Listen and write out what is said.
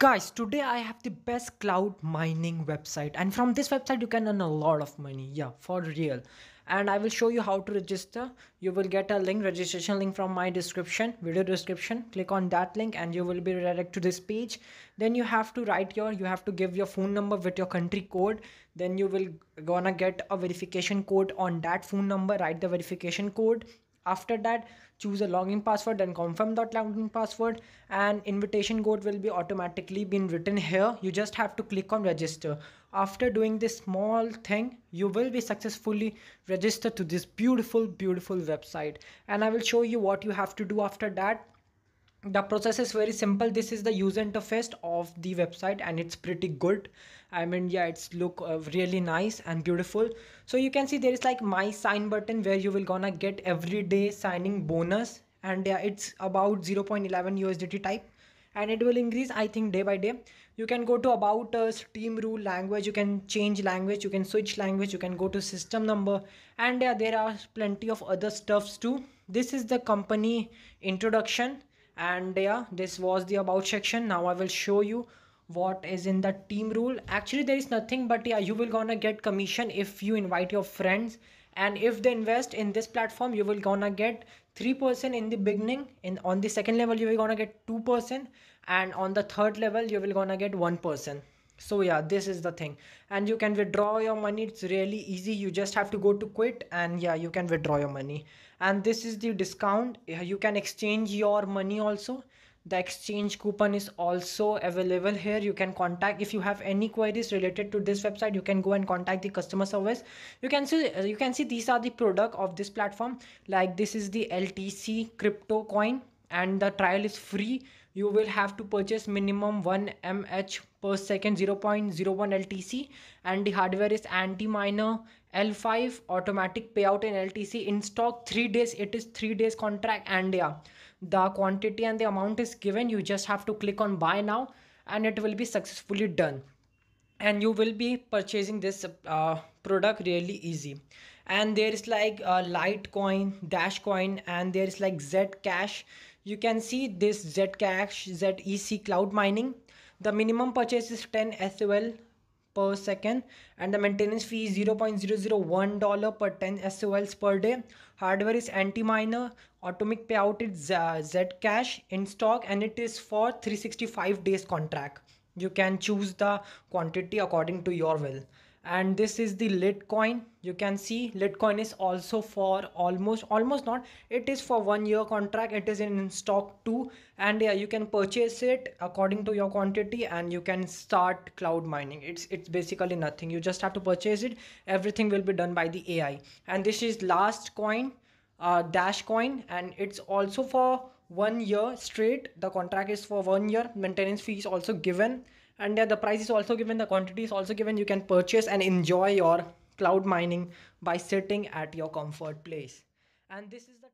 Guys, today I have the best cloud mining website, and from this website, you can earn a lot of money. Yeah, for real. And I will show you how to register. You will get a link, registration link from my description, video description. Click on that link, and you will be redirected to this page. Then you have to write your, you have to give your phone number with your country code. Then you will gonna get a verification code on that phone number. Write the verification code after that choose a login password and confirm that login password and invitation code will be automatically been written here. You just have to click on register. After doing this small thing you will be successfully registered to this beautiful beautiful website. And i will show you what you have to do after that the process is very simple. This is the user interface of the website and it's pretty good. I mean yeah it's look uh, really nice and beautiful. So you can see there is like my sign button where you will gonna get every day signing bonus. And yeah it's about 0.11 usdt type. And it will increase i think day by day. You can go to about uh, steam rule language. You can change language. You can switch language. You can go to system number. And yeah, there are plenty of other stuffs too. This is the company introduction and yeah this was the about section. Now i will show you what is in the team rule. Actually there is nothing but yeah you will gonna get commission if you invite your friends. And if they invest in this platform you will gonna get 3% in the beginning. In on the second level you will gonna get 2% and on the third level you will gonna get 1% so yeah this is the thing. And you can withdraw your money. It's really easy. You just have to go to quit and yeah you can withdraw your money. And this is the discount. You can exchange your money also. The exchange coupon is also available here. You can contact if you have any queries related to this website you can go and contact the customer service. You can see uh, you can see these are the product of this platform. Like this is the ltc crypto coin and the trial is free you will have to purchase minimum 1 mh per second 0.01 LTC and the hardware is Antminer L5 automatic payout in LTC in stock 3 days it is 3 days contract and yeah the quantity and the amount is given you just have to click on buy now and it will be successfully done. And you will be purchasing this uh, product really easy. And there is like uh, litecoin dashcoin and there is like zcash you can see this zcash zec cloud mining the minimum purchase is 10 SOL per second and the maintenance fee is 0.001 dollar per 10 SOLs per day. Hardware is Antminer. Atomic payout is uh, Zcash in stock and it is for 365 days contract. You can choose the quantity according to your will and this is the Litecoin. You can see Litecoin is also for almost almost not. It is for one year contract. It is in stock too. And yeah you can purchase it according to your quantity and you can start cloud mining. It's it's basically nothing. You just have to purchase it. Everything will be done by the AI and this is last coin uh, dash coin. And it's also for one year straight. The contract is for one year. Maintenance fee is also given and yeah, the price is also given the quantity is also given. You can purchase and enjoy your cloud mining by sitting at your comfort place. And this is the